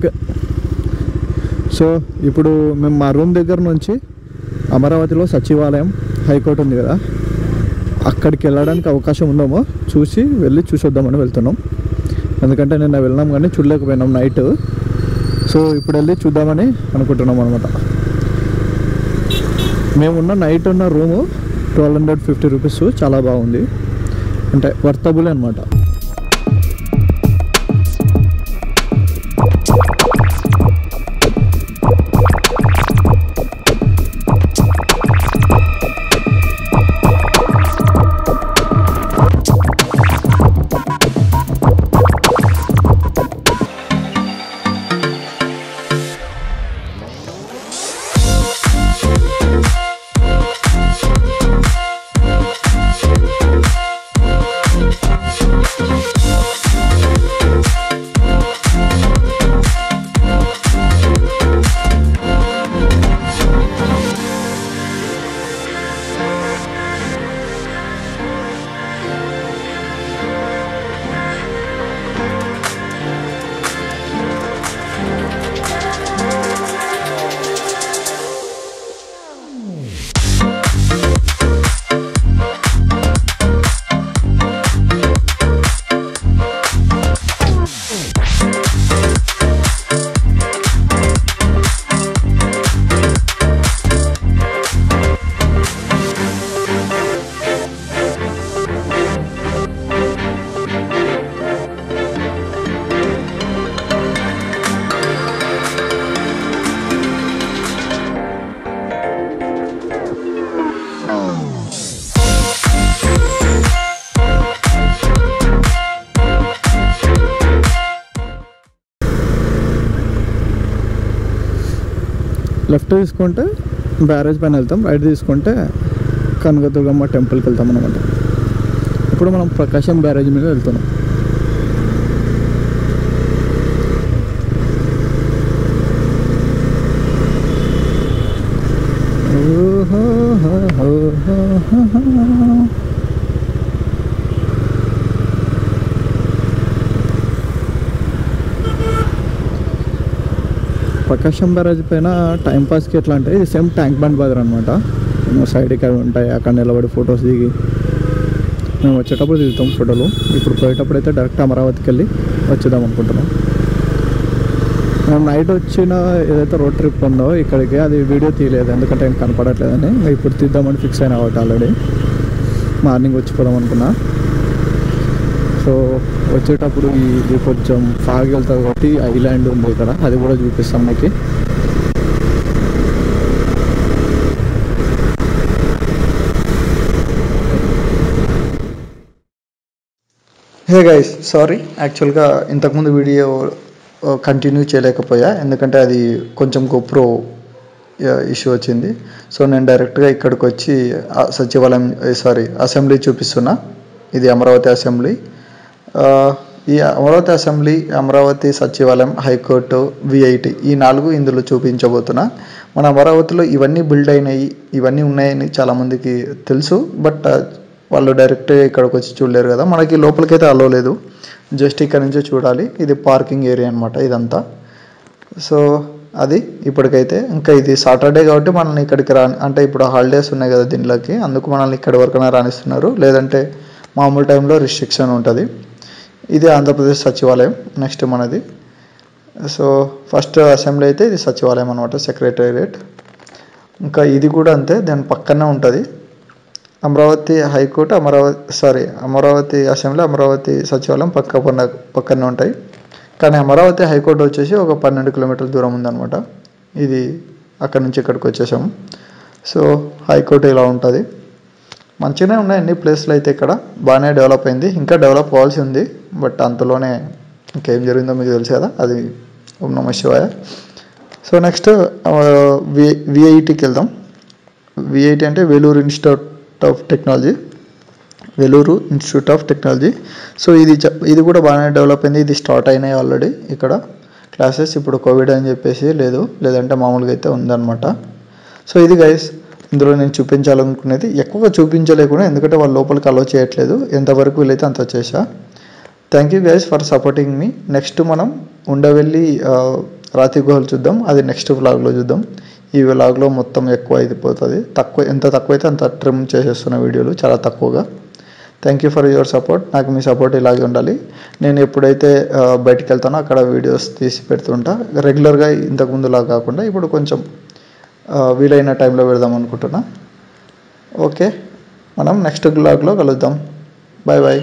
Okay. So ఇప్పుడు మేము మా రూమ్ దగ్గర నుంచి అమరావతిలో సచివాలయం హైకోర్టు ఉంది కదా. అక్కడికి వెళ్ళడానికి అవకాశం ఉందేమో చూసి వెళ్ళి చూసొద్దామని వెళ్తున్నాం. ఎందుకంటే నిన్న వెళ్ళినాం కానీ చూడలేకపోయినాం నైట్. సో ఇప్పుడు వెళ్ళి చూద్దామని అనుకుంటున్నాం అనమాట మేమున్న నైట్ ఉన్న room twelve hundred fifty rupees. చాలా బాగుంది. అంటే వర్తబుల్ అనమాట లెఫ్ట్ తీసుకుంటే బ్యారేజ్ పైన వెళ్తాం రైట్ తీసుకుంటే కనకదుర్గమ్మ టెంపుల్కి వెళ్తాం అనమాట ఇప్పుడు మనం ప్రకాశం బ్యారేజ్ మీద వెళ్తున్నాం. ప్రకాశం బ్యారేజ్ పైన టైంపాస్కి ఎట్లా అంటే ఇది సేమ్ ట్యాంక్ బండ్ బదర్ అనమాట సైడ్ ఇక్కడ ఉంటాయి అక్కడ నిలబడి ఫొటోస్ దిగి మేము వచ్చేటప్పుడు దిగుతాం ఫోటోలు ఇప్పుడు పోయేటప్పుడు అయితే డైరెక్ట్ అమరావతికి వెళ్ళి వచ్చేద్దాం అనుకుంటున్నాం. మేము నైట్ వచ్చిన ఏదైతే రోడ్ ట్రిప్ ఉందో ఇక్కడికి అది వీడియో తీయలేదు ఎందుకంటే ఏం కనపడట్లేదని. ఇప్పుడు తీద్దామని ఫిక్స్ అయినా కాబట్టి ఆల్రెడీ మార్నింగ్ వచ్చిపోదాం అనుకున్నా. సో వచ్చేటప్పుడు ఇది కొంచెం ఫాగ్ వెళ్తుంది కాబట్టి ఐలాండ్ ఉంది ఇక్కడ. అది కూడా చూపిస్తాం మీకు హే గైస్ సారీ. యాక్చువల్గా ఇంతకుముందు వీడియో కంటిన్యూ చేయలేకపోయా. ఎందుకంటే అది కొంచెం గోప్రో ఇష్యూ వచ్చింది. సో నేను డైరెక్ట్గా ఇక్కడికి వచ్చి సచివాలయం సారీ అసెంబ్లీ చూపిస్తున్నా. ఇది అమరావతి అసెంబ్లీ ఈ అమరావతి అసెంబ్లీ అమరావతి సచివాలయం హైకోర్టు విఐటి ఈ నాలుగు ఇందులో చూపించబోతున్నా మన అమరావతిలో ఇవన్నీ బిల్డ్ అయినాయి ఇవన్నీ ఉన్నాయని చాలామందికి తెలుసు బట్ వాళ్ళు డైరెక్ట్ ఇక్కడికి వచ్చి చూడలేరు కదా మనకి లోపలికైతే అలో లేదు. జస్ట్ ఇక్కడ నుంచే చూడాలి ఇది పార్కింగ్ ఏరియా అనమాట ఇదంతా. సో అది ఇప్పటికైతే ఇంకా ఇది సాటర్డే కాబట్టి మనల్ని ఇక్కడికి రా అంటే ఇప్పుడు హాలిడేస్ ఉన్నాయి కదా దీనిలోకి అందుకు మనల్ని ఇక్కడి వరకైనా రాణిస్తున్నారు లేదంటే మామూలు టైంలో రిస్ట్రిక్షన్ ఉంటుంది. ఇది ఆంధ్రప్రదేశ్ సచివాలయం నెక్స్ట్ మనది. సో ఫస్ట్ అసెంబ్లీ అయితే ఇది సచివాలయం అనమాట సెక్రటేరియట్ ఇంకా ఇది కూడా అంతే దాని పక్కనే ఉంటుంది. Amaravati high court Amaravati sorry Amaravati assembly Amaravati సచివాలయం పక్క పన్న పక్కనే ఉంటాయి. కానీ అమరావతి హైకోర్టు వచ్చేసి ఒక పన్నెండు కిలోమీటర్ల దూరం ఉందన్నమాట. ఇది అక్కడి నుంచి ఇక్కడికి వచ్చేసాము. సో హైకోర్టు ఇలా ఉంటుంది. మంచిగానే ఉన్నాయి అన్ని ప్లేస్లు అయితే ఇక్కడ. బాగానే డెవలప్ అయింది. ఇంకా డెవలప్ అవ్వాల్సి ఉంది. బట్ అంతలోనే ఇంకేం జరిగిందో మీకు తెలుసు కదా. అది ఓం నమ శివాయ. సో నెక్స్ట్ వి విఐటికి వెళ్దాం. విఐటి అంటే Vellore institute of technology Vellore institute of technology so ఇది ఇది కూడా బాగానే డెవలప్ అయింది. ఇది స్టార్ట్ అయినాయి ఆల్రెడీ ఇక్కడ. క్లాసెస్ ఇప్పుడు కోవిడ్ అని చెప్పేసి లేదు. లేదంటే మామూలుగా అయితే ఉందన్నమాట. సో ఇది గైస్ ఇందులో నేను చూపించాలనుకునేది ఎక్కువగా చూపించలేకుండా ఎందుకంటే వాళ్ళు లోపలికి అలో చేయట్లేదు. ఎంతవరకు వీలైతే అంత చేసా thank you guys for supporting me next మనం ఉండవెళ్ళి రాతి గుహలు చూద్దాం. అది నెక్స్ట్ వ్లాగ్లో చూద్దాం. ఈ వ్లాగ్లో మొత్తం ఎక్కువ అయిపోతుంది. తక్కువ ఎంత తక్కువ అయితే అంత ట్రిమ్ చేసేస్తున్న వీడియోలు చాలా తక్కువగా. Thank you for your support నాకు మీ సపోర్ట్ ఇలాగే ఉండాలి. నేను ఎప్పుడైతే బయటికి వెళ్తానో అక్కడ వీడియోస్ తీసి పెడుతుంటా. రెగ్యులర్గా ఇంతకుముందులా కాకుండా ఇప్పుడు కొంచెం వీలైన టైంలో పెడదాం అనుకుంటున్నా. ఓకే మనం నెక్స్ట్ బ్లాగ్లో కలుద్దాం. Bye bye